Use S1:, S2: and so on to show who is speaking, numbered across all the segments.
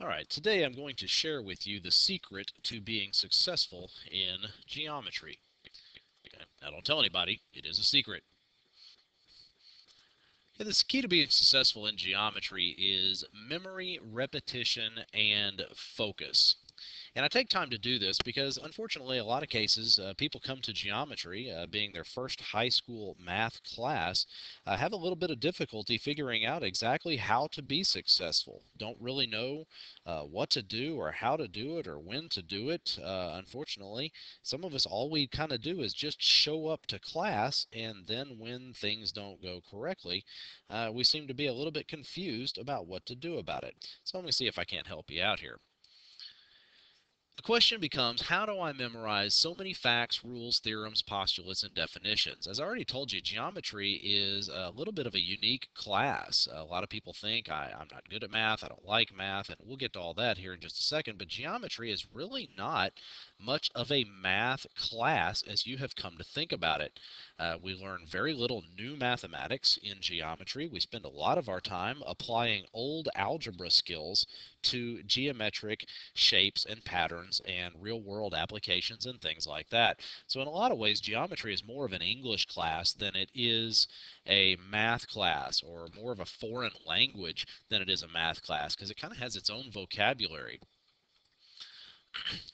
S1: All right, today I'm going to share with you the secret to being successful in geometry. Okay, now don't tell anybody, it is a secret. The key to being successful in geometry is memory, repetition, and focus. And I take time to do this because, unfortunately, a lot of cases, uh, people come to geometry, uh, being their first high school math class, uh, have a little bit of difficulty figuring out exactly how to be successful. Don't really know uh, what to do or how to do it or when to do it. Uh, unfortunately, some of us, all we kind of do is just show up to class, and then when things don't go correctly, uh, we seem to be a little bit confused about what to do about it. So let me see if I can't help you out here. The question becomes, how do I memorize so many facts, rules, theorems, postulates, and definitions? As I already told you, geometry is a little bit of a unique class. A lot of people think I, am not good at math, I don't like math, and we'll get to all that here in just a second, but geometry is really not much of a math class as you have come to think about it. Uh, we learn very little new mathematics in geometry. We spend a lot of our time applying old algebra skills to geometric shapes and patterns and real world applications and things like that. So, in a lot of ways, geometry is more of an English class than it is a math class or more of a foreign language than it is a math class because it kind of has its own vocabulary.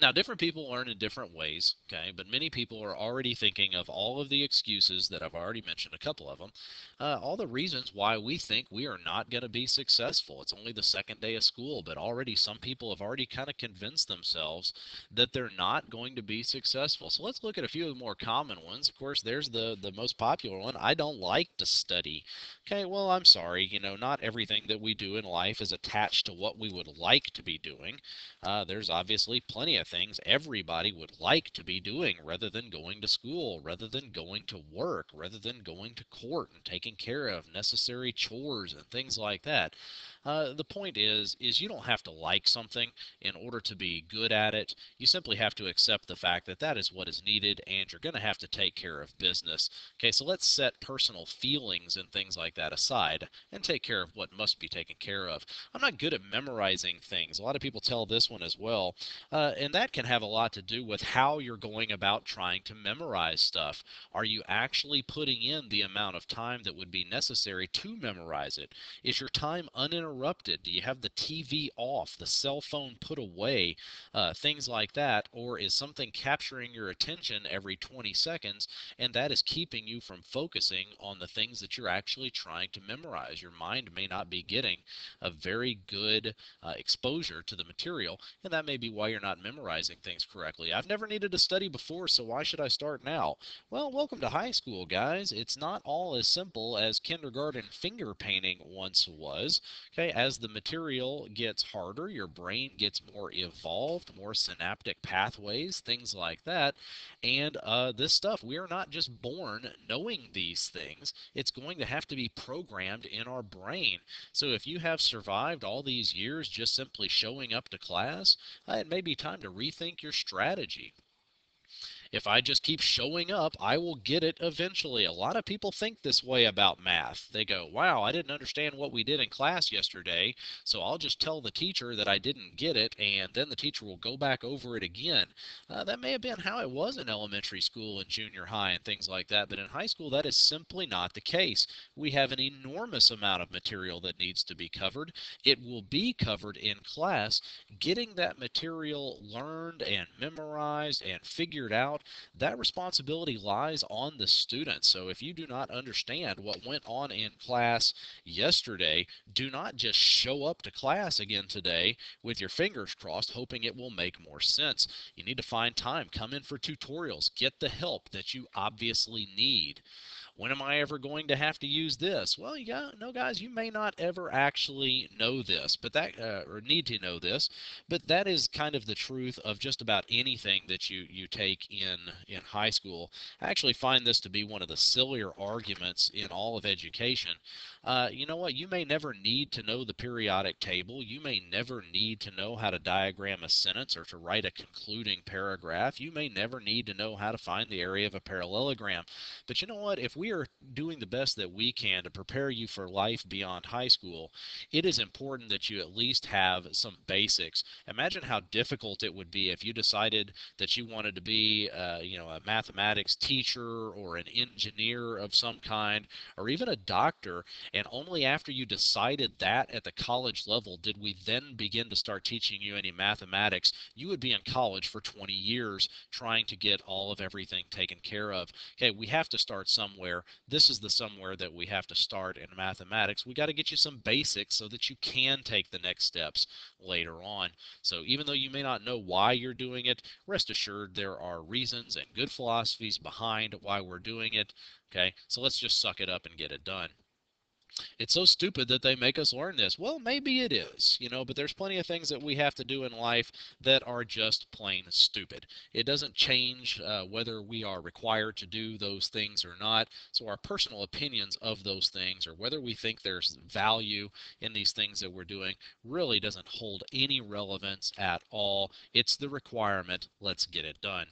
S1: Now, different people learn in different ways, okay, but many people are already thinking of all of the excuses that I've already mentioned, a couple of them, uh, all the reasons why we think we are not going to be successful. It's only the second day of school, but already some people have already kind of convinced themselves that they're not going to be successful. So let's look at a few of the more common ones. Of course, there's the, the most popular one I don't like to study. Okay, well, I'm sorry, you know, not everything that we do in life is attached to what we would like to be doing. Uh, there's obviously plenty of things everybody would like to be doing rather than going to school, rather than going to work, rather than going to court and taking care of necessary chores and things like that. Uh, the point is, is you don't have to like something in order to be good at it. You simply have to accept the fact that that is what is needed, and you're going to have to take care of business. Okay, so let's set personal feelings and things like that aside and take care of what must be taken care of. I'm not good at memorizing things. A lot of people tell this one as well, uh, and that can have a lot to do with how you're going about trying to memorize stuff. Are you actually putting in the amount of time that would be necessary to memorize it? Is your time uninterrupted? Uninterrupted? Do you have the TV off, the cell phone put away, uh, things like that? Or is something capturing your attention every 20 seconds and that is keeping you from focusing on the things that you're actually trying to memorize? Your mind may not be getting a very good uh, exposure to the material, and that may be why you're not memorizing things correctly. I've never needed to study before, so why should I start now? Well, welcome to high school, guys. It's not all as simple as kindergarten finger painting once was. Okay, Okay, as the material gets harder, your brain gets more evolved, more synaptic pathways, things like that. And uh, this stuff, we are not just born knowing these things. It's going to have to be programmed in our brain. So if you have survived all these years just simply showing up to class, uh, it may be time to rethink your strategy. If I just keep showing up, I will get it eventually. A lot of people think this way about math. They go, wow, I didn't understand what we did in class yesterday, so I'll just tell the teacher that I didn't get it, and then the teacher will go back over it again. Uh, that may have been how it was in elementary school and junior high and things like that, but in high school, that is simply not the case. We have an enormous amount of material that needs to be covered. It will be covered in class. Getting that material learned and memorized and figured out that responsibility lies on the student. So if you do not understand what went on in class yesterday, do not just show up to class again today with your fingers crossed, hoping it will make more sense. You need to find time, come in for tutorials, get the help that you obviously need. When am I ever going to have to use this? Well, you got, no, guys, you may not ever actually know this, but that uh, or need to know this, but that is kind of the truth of just about anything that you you take in in high school. I actually find this to be one of the sillier arguments in all of education. Uh, you know what? You may never need to know the periodic table. You may never need to know how to diagram a sentence or to write a concluding paragraph. You may never need to know how to find the area of a parallelogram. But you know what? If we are doing the best that we can to prepare you for life beyond high school, it is important that you at least have some basics. Imagine how difficult it would be if you decided that you wanted to be, uh, you know, a mathematics teacher or an engineer of some kind, or even a doctor, and only after you decided that at the college level did we then begin to start teaching you any mathematics. You would be in college for 20 years trying to get all of everything taken care of. Okay, we have to start somewhere. This is the somewhere that we have to start in mathematics. We got to get you some basics so that you can take the next steps later on. So even though you may not know why you're doing it, rest assured there are reasons and good philosophies behind why we're doing it. Okay, so let's just suck it up and get it done it's so stupid that they make us learn this. Well, maybe it is, you know, but there's plenty of things that we have to do in life that are just plain stupid. It doesn't change uh, whether we are required to do those things or not. So our personal opinions of those things or whether we think there's value in these things that we're doing really doesn't hold any relevance at all. It's the requirement. Let's get it done.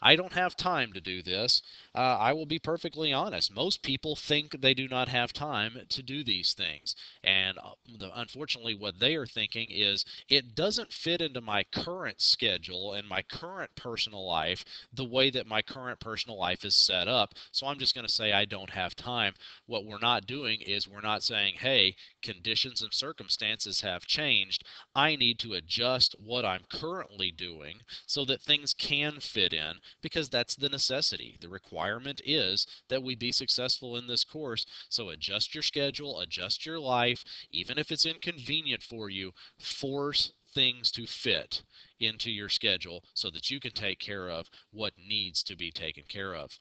S1: I don't have time to do this. Uh, I will be perfectly honest. Most people think they do not have time to do these things. And uh, the, unfortunately, what they are thinking is it doesn't fit into my current schedule and my current personal life the way that my current personal life is set up. So I'm just going to say I don't have time. What we're not doing is we're not saying, hey, conditions and circumstances have changed. I need to adjust what I'm currently doing so that things can fit in because that's the necessity. The requirement is that we be successful in this course. So adjust your schedule, adjust your life, even if it's inconvenient for you, force things to fit into your schedule so that you can take care of what needs to be taken care of.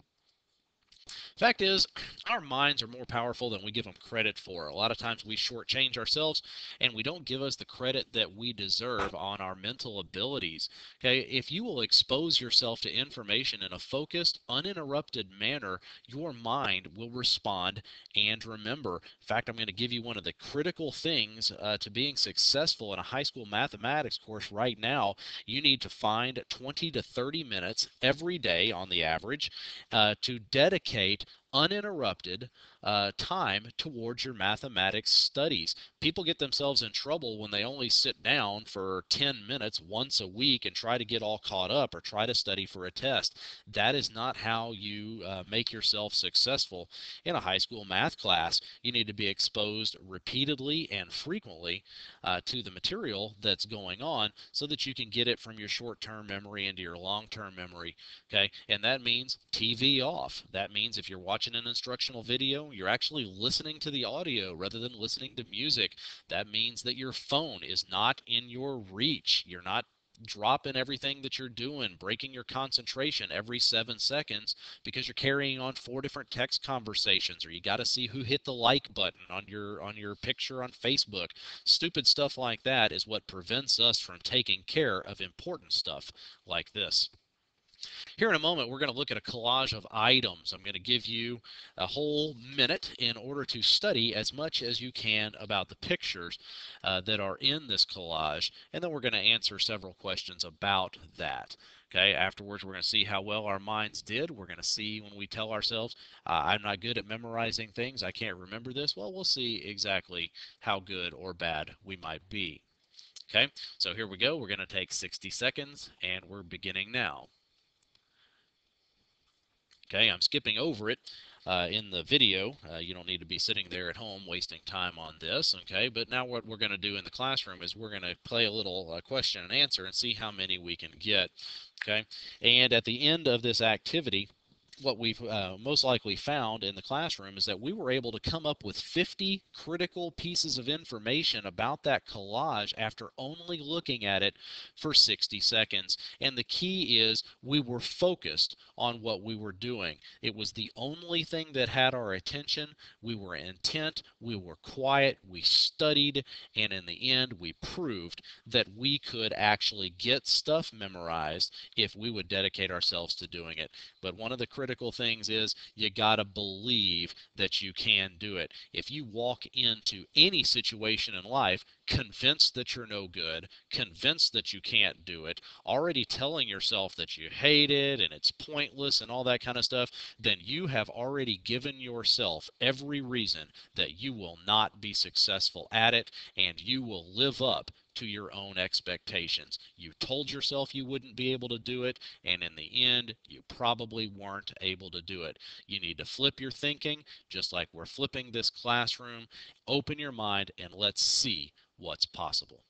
S1: Fact is, our minds are more powerful than we give them credit for. A lot of times we shortchange ourselves and we don't give us the credit that we deserve on our mental abilities. Okay, if you will expose yourself to information in a focused, uninterrupted manner, your mind will respond and remember. In fact, I'm going to give you one of the critical things uh, to being successful in a high school mathematics course right now. You need to find 20 to 30 minutes every day on the average uh, to dedicate indicate uninterrupted uh, time towards your mathematics studies. People get themselves in trouble when they only sit down for 10 minutes once a week and try to get all caught up or try to study for a test. That is not how you uh, make yourself successful in a high school math class. You need to be exposed repeatedly and frequently uh, to the material that's going on so that you can get it from your short-term memory into your long-term memory. Okay, and that means TV off. That means if you're watching an instructional video, you're actually listening to the audio rather than listening to music. That means that your phone is not in your reach. You're not dropping everything that you're doing, breaking your concentration every seven seconds because you're carrying on four different text conversations, or you got to see who hit the like button on your on your picture on Facebook. Stupid stuff like that is what prevents us from taking care of important stuff like this. Here in a moment, we're going to look at a collage of items. I'm going to give you a whole minute in order to study as much as you can about the pictures uh, that are in this collage, and then we're going to answer several questions about that. Okay, afterwards we're going to see how well our minds did. We're going to see when we tell ourselves, uh, I'm not good at memorizing things, I can't remember this. Well, we'll see exactly how good or bad we might be. Okay, so here we go. We're going to take 60 seconds, and we're beginning now. Okay, I'm skipping over it uh, in the video. Uh, you don't need to be sitting there at home wasting time on this, okay? But now what we're going to do in the classroom is we're going to play a little uh, question and answer and see how many we can get, okay? And at the end of this activity, what we've uh, most likely found in the classroom is that we were able to come up with 50 critical pieces of information about that collage after only looking at it for 60 seconds. And the key is we were focused on what we were doing. It was the only thing that had our attention. We were intent, we were quiet, we studied, and in the end, we proved that we could actually get stuff memorized if we would dedicate ourselves to doing it. But one of the critical critical things is you got to believe that you can do it. If you walk into any situation in life convinced that you're no good, convinced that you can't do it, already telling yourself that you hate it and it's pointless and all that kind of stuff, then you have already given yourself every reason that you will not be successful at it and you will live up to your own expectations. You told yourself you wouldn't be able to do it, and in the end, you probably weren't able to do it. You need to flip your thinking, just like we're flipping this classroom. Open your mind and let's see what's possible.